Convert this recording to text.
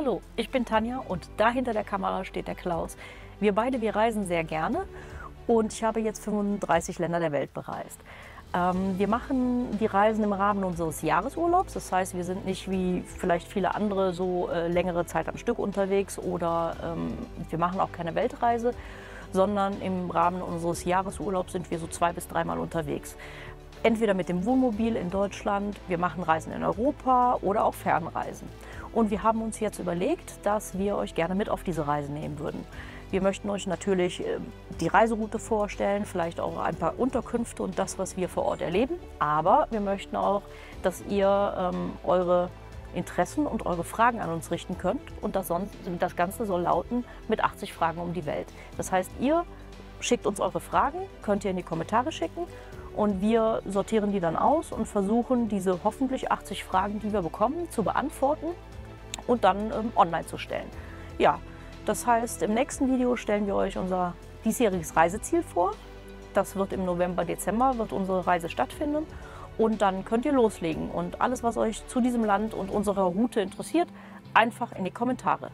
Hallo, ich bin Tanja und da hinter der Kamera steht der Klaus. Wir beide, wir reisen sehr gerne und ich habe jetzt 35 Länder der Welt bereist. Ähm, wir machen die Reisen im Rahmen unseres Jahresurlaubs. Das heißt, wir sind nicht wie vielleicht viele andere so äh, längere Zeit am Stück unterwegs oder ähm, wir machen auch keine Weltreise, sondern im Rahmen unseres Jahresurlaubs sind wir so zwei bis dreimal unterwegs. Entweder mit dem Wohnmobil in Deutschland, wir machen Reisen in Europa oder auch Fernreisen. Und wir haben uns jetzt überlegt, dass wir euch gerne mit auf diese Reise nehmen würden. Wir möchten euch natürlich äh, die Reiseroute vorstellen, vielleicht auch ein paar Unterkünfte und das, was wir vor Ort erleben. Aber wir möchten auch, dass ihr ähm, eure Interessen und eure Fragen an uns richten könnt. Und das, sonst, das Ganze soll lauten mit 80 Fragen um die Welt. Das heißt, ihr schickt uns eure Fragen, könnt ihr in die Kommentare schicken und wir sortieren die dann aus und versuchen, diese hoffentlich 80 Fragen, die wir bekommen, zu beantworten und dann ähm, online zu stellen. Ja, das heißt, im nächsten Video stellen wir euch unser diesjähriges Reiseziel vor. Das wird im November, Dezember wird unsere Reise stattfinden. Und dann könnt ihr loslegen und alles, was euch zu diesem Land und unserer Route interessiert, einfach in die Kommentare.